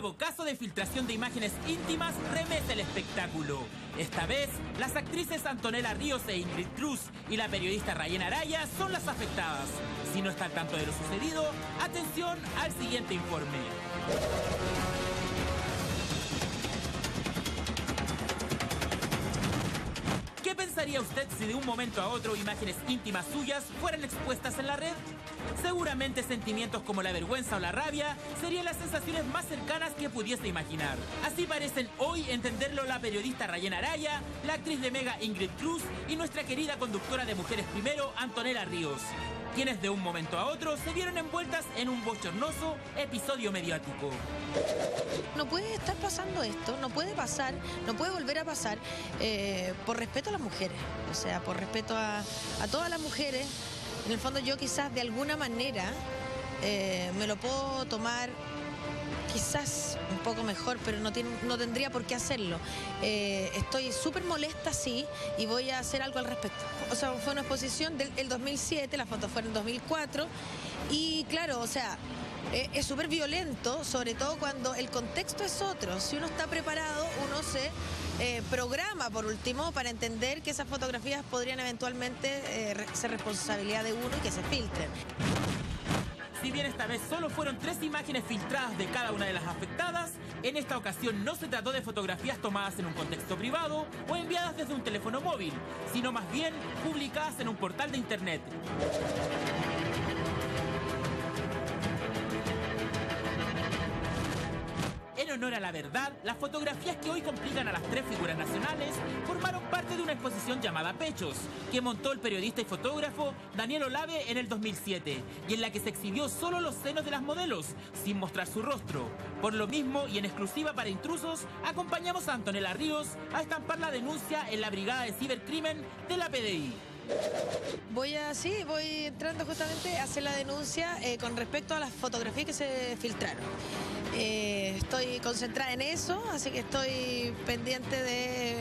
nuevo caso de filtración de imágenes íntimas remete el espectáculo. Esta vez, las actrices Antonella Ríos e Ingrid Cruz y la periodista Rayena Araya son las afectadas. Si no está al tanto de lo sucedido, atención al siguiente informe. ¿Qué pensaría usted si de un momento a otro imágenes íntimas suyas fueran expuestas en la red? Seguramente sentimientos como la vergüenza o la rabia serían las sensaciones más cercanas que pudiese imaginar. Así parecen hoy entenderlo la periodista Rayena Araya, la actriz de Mega Ingrid Cruz y nuestra querida conductora de Mujeres Primero, Antonella Ríos, quienes de un momento a otro se vieron envueltas en un bochornoso episodio mediático. No puede estar pasando esto, no puede pasar, no puede volver a pasar eh, por respeto a las mujeres, o sea, por respeto a todas las mujeres. En el fondo yo quizás de alguna manera eh, me lo puedo tomar quizás un poco mejor, pero no, tiene- no tendría por qué hacerlo. Eh, estoy súper molesta, sí, y voy a hacer algo al respecto. O sea, fue una exposición del el 2007, la foto fue en 2004, y claro, o sea, eh, es súper violento, sobre todo cuando el contexto es otro. Si uno está preparado, uno se eh, programa, por último, para entender que esas fotografías podrían eventualmente eh, ser responsabilidad de uno y que se filtren. Si bien esta vez solo fueron tres imágenes filtradas de cada una de las afectadas, en esta ocasión no se trató de fotografías tomadas en un contexto privado o enviadas desde un teléfono móvil, sino más bien publicadas en un portal de internet. Honor a la verdad, las fotografías que hoy complican a las tres figuras nacionales formaron parte de una exposición llamada Pechos, que montó el periodista y fotógrafo Daniel Olave en el 2007, y en la que se exhibió solo los senos de las modelos, sin mostrar su rostro. Por lo mismo, y en exclusiva para intrusos, acompañamos a Antonella Ríos a estampar la denuncia en la Brigada de Cibercrimen de la PDI. Voy a, voy entrando justamente a hacer la denuncia eh, con respecto a las fotografías que se filtraron. Eh, estoy concentrada en eso, así que estoy pendiente de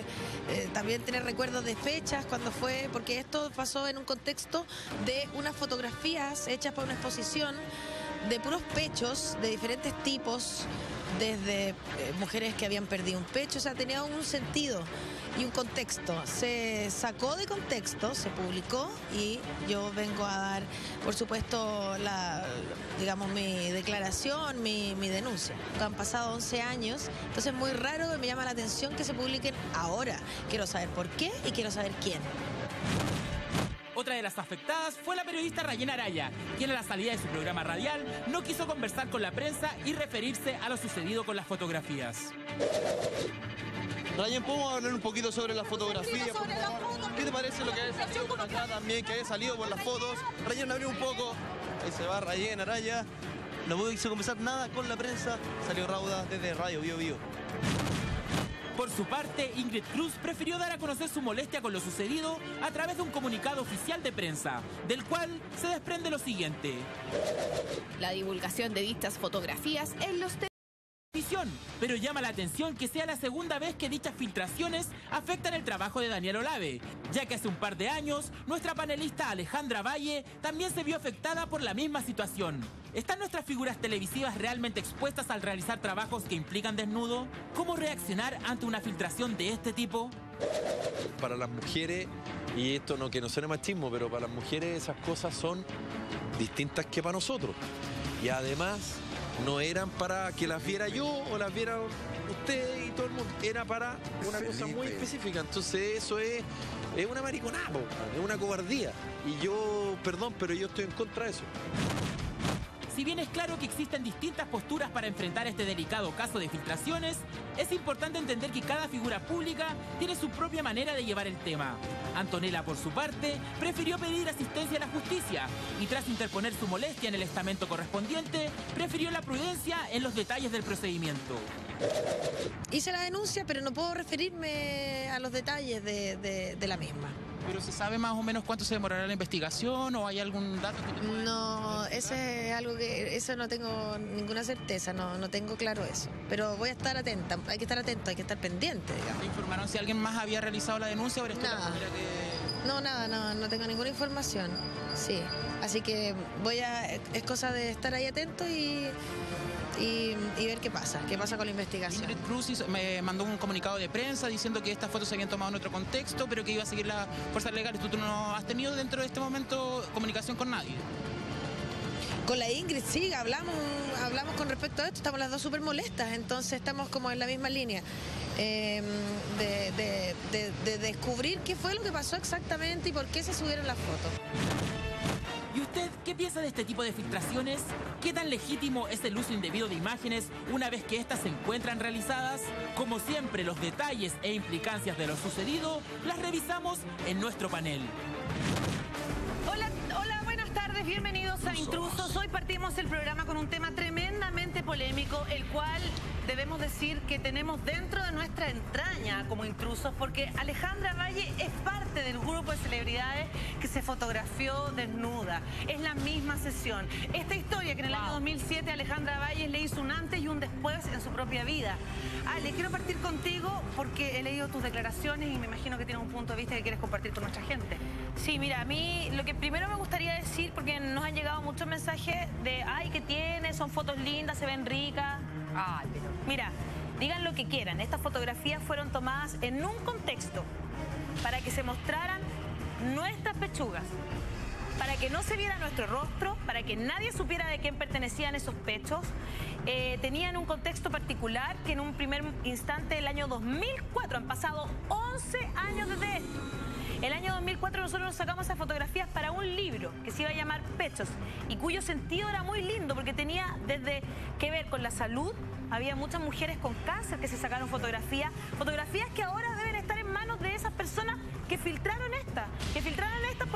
eh, también tener recuerdos de fechas, cuando fue, porque esto pasó en un contexto de unas fotografías hechas para una exposición de puros pechos de diferentes tipos, desde eh, mujeres que habían perdido un pecho, o sea, tenía un sentido y un contexto. Se sacó de contexto, se publicó y yo vengo a dar, por supuesto, la, digamos, mi declaración, mi, mi denuncia. Han pasado 11 años, entonces es muy raro que me llama la atención que se publiquen ahora. Quiero saber por qué y quiero saber quién. Otra de las afectadas fue la periodista Rayena Araya, quien a la salida de su programa radial no quiso conversar con la prensa y referirse a lo sucedido con las fotografías. Ryan, ¿podemos hablar un poquito sobre la fotografía? ¿Qué te parece lo que ha salido por acá también, que haya salido por las fotos? Ryan, abrió un poco. Ahí se va Ryan Araya. No pudo conversar nada con la prensa. Salió rauda desde Radio Bio Bio. Por su parte, Ingrid Cruz prefirió dar a conocer su molestia con lo sucedido a través de un comunicado oficial de prensa, del cual se desprende lo siguiente. La divulgación de dichas fotografías en los Pero llama la atención que sea la segunda vez que dichas filtraciones afectan el trabajo de Daniel Olave, ya que hace un par de años nuestra panelista Alejandra Valle también se vio afectada por la misma situación. ¿Están nuestras figuras televisivas realmente expuestas al realizar trabajos que implican desnudo? ¿Cómo reaccionar ante una filtración de este tipo? para las mujeres, y esto no que no suene machismo, pero para las mujeres esas cosas son distintas que para nosotros. Y además no eran para que las viera yo o las viera usted y todo el mundo. Era para una cosa muy específica. Entonces eso es, es una mariconada, es una cobardía. Y yo, perdón, pero yo estoy en contra de eso. Si bien es claro que existen distintas posturas para enfrentar este delicado caso de filtraciones, es importante entender que cada figura pública tiene su propia manera de llevar el tema. Antonella, por su parte, prefirió pedir asistencia a la justicia y tras interponer su molestia en el estamento correspondiente, prefirió la prudencia en los detalles del procedimiento. Hice la denuncia, pero no puedo referirme a los detalles de, la misma. ¿Pero se sabe más o menos cuánto se demorará la investigación o hay algún dato que No, ese es algo que, eso no tengo ninguna certeza, no, no tengo claro eso. Pero voy a estar atenta, hay que estar atento, hay que estar pendiente, digamos. ¿Te informaron si alguien más había realizado la denuncia o eres tú Nada. que... No, nada, no, no tengo ninguna información. Sí. Así que voy a, es cosa de estar ahí atento y, y, y ver qué pasa, qué pasa con la investigación. Ingrid Cruz me mandó un comunicado de prensa diciendo que estas fotos se habían tomado en otro contexto, pero que iba a seguir las fuerzas legales. ¿Tú, tú no has tenido dentro de este momento comunicación con nadie? Con la Ingrid, sí, hablamos, hablamos con respecto a esto, estamos las dos súper molestas, entonces estamos como en la misma línea. eh, de, de- de- de descubrir qué fue lo que pasó exactamente y por qué se subieron las fotos. ¿Y usted qué piensa de este tipo de filtraciones? ¿Qué tan legítimo es el uso indebido de imágenes una vez que éstas se encuentran realizadas? Como siempre, los detalles e implicancias de lo sucedido las revisamos en nuestro panel. Hola, hola, buenas tardes, bienvenidos a Intrusos. Hoy partimos el programa con un tema tremendamente polémico, el cual debemos decir que tenemos dentro de nuestra entraña como intrusos, porque Alejandra Valle es parte del grupo de celebridades que se fotografió desnuda. Es la misma sesión. Esta historia que en el año 2007 Alejandra Valle le hizo un antes y un después en su propia vida. Ale, quiero partir contigo porque he leído tus declaraciones y me imagino que tienes un punto de vista que quieres compartir con nuestra gente. Sí, mira, a mí lo que primero me gustaría decir, porque nos han llegado muchos mensajes de, ay, ¿qué tiene? Son fotos lindas, se ven ricas. Mira, digan lo que quieran, estas fotografías fueron tomadas en un contexto para que se mostraran nuestras pechugas, para que no se viera nuestro rostro, para que nadie supiera de quién pertenecían esos pechos. Eh, tenían un contexto particular que en un primer instante del año 2004, han pasado 11 años desde esto. El año 2004 nosotros nos sacamos esas fotografías para un libro que se iba a llamar Pechos y cuyo sentido era muy lindo porque tenía desde que ver con la salud, había muchas mujeres con cáncer que se sacaron fotografías, fotografías que ahora deben estar en manos de esas personas que filtraron estas, que filtraron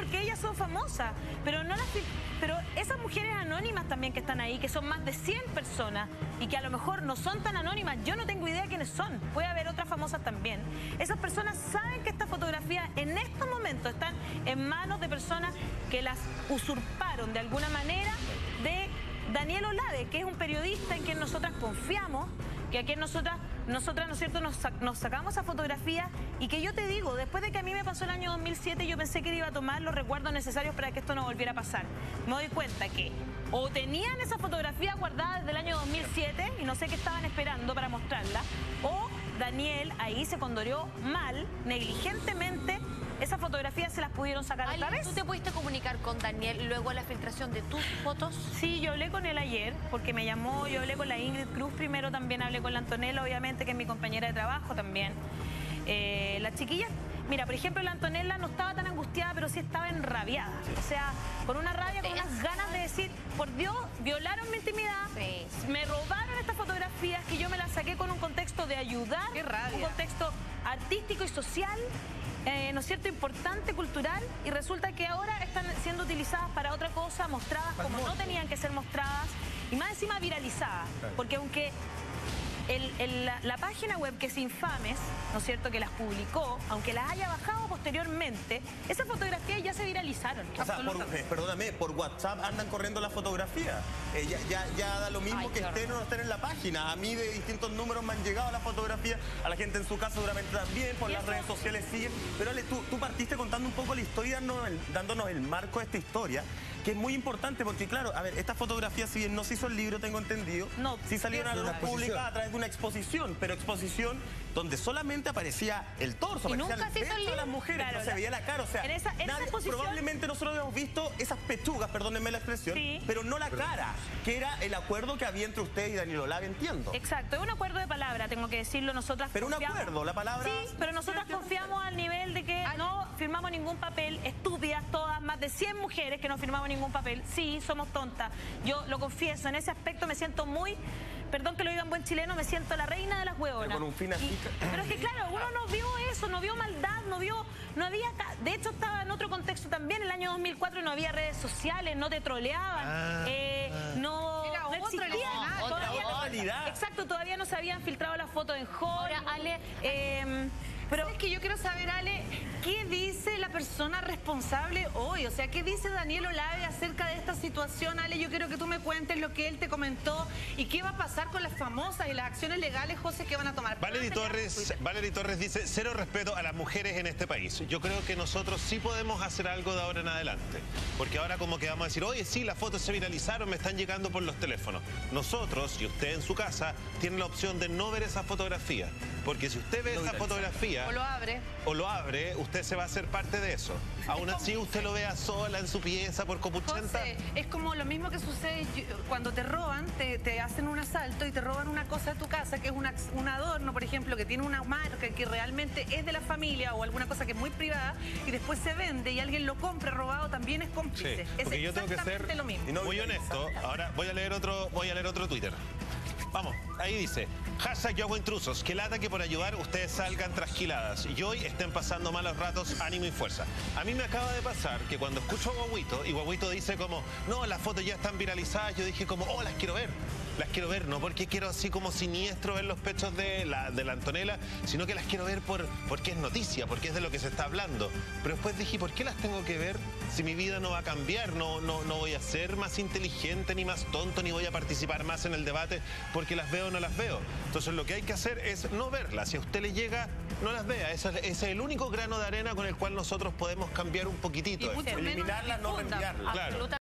porque ellas son famosas, pero no las pero esas mujeres anónimas también que están ahí, que son más de 100 personas y que a lo mejor no son tan anónimas, yo no tengo idea quiénes son, puede haber otras famosas también. Esas personas saben que estas fotografías en estos momentos están en manos de personas que las usurparon de alguna manera de Daniel Olave, que es un periodista en quien nosotras confiamos, que aquí nosotras, nosotras, ¿no es cierto?, nos, sac- nos sacamos esa fotografía y que yo te digo, después de que a mí me pasó el año 2007, yo pensé que iba a tomar los recuerdos necesarios para que esto no volviera a pasar. Me doy cuenta que o tenían esa fotografía guardada desde el año 2007 y no sé qué estaban esperando para mostrarla, o Daniel ahí se condoreó mal, negligentemente, esas fotografías se las pudieron sacar otra vez. ¿tú te pudiste comunicar con Daniel luego de la filtración de tus fotos? Sí, yo hablé con él ayer porque me llamó, yo hablé con la Ingrid Cruz primero, también hablé con la Antonella, obviamente, que es mi compañera de trabajo también. Eh, la chiquilla, mira, por ejemplo, la Antonella no estaba tan angustiada, pero sí estaba enrabiada. O sea, con una rabia, con unas ganas de decir, por Dios, violaron mi intimidad, Sí. me robaron estas fotografías que yo me las saqué con un contexto de ayudar, Qué rabia. un contexto artístico y social. Eh, ¿no es cierto?, importante, cultural, y resulta que ahora están siendo utilizadas para otra cosa, mostradas como no tenían que ser mostradas, y más encima viralizadas, porque aunque el- el- la, la página web que es Infames, ¿no es cierto?, que las publicó, aunque las haya bajado posteriormente, esas fotografías ya se viralizaron. O sea, por- eh, perdóname, por WhatsApp andan corriendo las fotografías. Eh, ya, ya- ya da lo mismo Ay, que estén o no estén en la página. A mí de distintos números me han llegado las fotografías, a la gente en su casa seguramente también, por ¿Y las eso? redes sociales siguen. Pero Ale, tú, tú partiste contando un poco la historia, dándonos el, dándonos el marco de esta historia, que es muy importante porque, claro, a ver, estas fotografías, si bien no se hizo el libro, tengo entendido, No. sí salieron a la luz pública a través de una exposición, pero exposición donde solamente aparecía el torso, Y aparecía nunca el se hizo el pecho de las mujeres, Claro, no se veía la cara, o sea, en esa- en esa nadie- exposición- probablemente nosotros habíamos visto esas pechugas, perdónenme la expresión, Sí. pero no la cara, que era el acuerdo que había entre usted y Daniel Olave, entiendo. Exacto, es un acuerdo de palabra, tengo que decirlo, nosotras Pero un acuerdo, la palabra- Sí, pero nosotras confiamos al nivel de que no firmamos ningún papel, estúpidas todas, más de 100 mujeres que no firmamos ningún papel, sí, somos tontas, yo lo confieso, en ese aspecto me siento muy, perdón que lo diga en buen chileno, me siento la reina de las huevonas. Pero con un fin así Pero es que claro, uno no vio eso, no vio maldad, no vio, no había, de hecho estaba en otro contexto también, el año 2004 no había redes sociales, no te troleaban, Ah, eh, no, Era no existía, todavía- Otra realidad. Exacto, todavía no se habían filtrado las fotos en Ale, Eh, Pero es que yo quiero saber, Ale, ¿qué dice la persona responsable hoy? O sea, ¿qué dice Daniel Olave acerca de esta situación? Ale, yo quiero que tú me cuentes lo que él te comentó y qué va a pasar con las famosas y las acciones legales, José, que van a tomar. Valery Torres, Valery Torres dice, cero respeto a las mujeres en este país. Yo creo que nosotros sí podemos hacer algo de ahora en adelante. Porque ahora como que vamos a decir, oye, sí, las fotos se viralizaron, me están llegando por los teléfonos. Nosotros, y usted en su casa, tiene la opción de no ver esa fotografía. Porque si usted ve esa fotografía... O lo abre. O lo abre, usted se va a hacer parte de eso. Aún así usted lo vea sola en su pieza por copuchenta. José, es como lo mismo que sucede cuando te roban, te, te hacen un asalto y te roban una cosa de tu casa, que es una- un adorno, por ejemplo, que tiene una marca que realmente es de la familia o alguna cosa que es muy privada y después se vende y alguien lo compra robado, también es Sí, cómplice. es porque yo tengo que ser exactamente lo mismo. muy honesto. Ahora voy a leer otro, voy a leer otro Twitter. Vamos, ahí dice, hashtag yo hago intrusos, que lata que por ayudar ustedes salgan trasquiladas y hoy estén pasando malos ratos, ánimo y fuerza. A mí me acaba de pasar que cuando escucho a Guaguito y Guaguito dice como, no, las fotos ya están viralizadas, yo dije como, oh, las quiero ver. Las quiero ver, no porque quiero así como siniestro ver los pechos de la, de la Antonella, sino que las quiero ver por, porque es noticia, porque es de lo que se está hablando. Pero después dije, ¿por qué las tengo que ver si mi vida no va a cambiar? No, no, no voy a ser más inteligente, ni más tonto, ni voy a participar más en el debate porque las veo o no las veo. Entonces lo que hay que hacer es no verlas. Si a usted le llega, no las vea. Ese es, ese es el único grano de arena con el cual nosotros podemos cambiar un poquitito. Y esto. mucho menos Eliminarla, no reenviarla. Claro.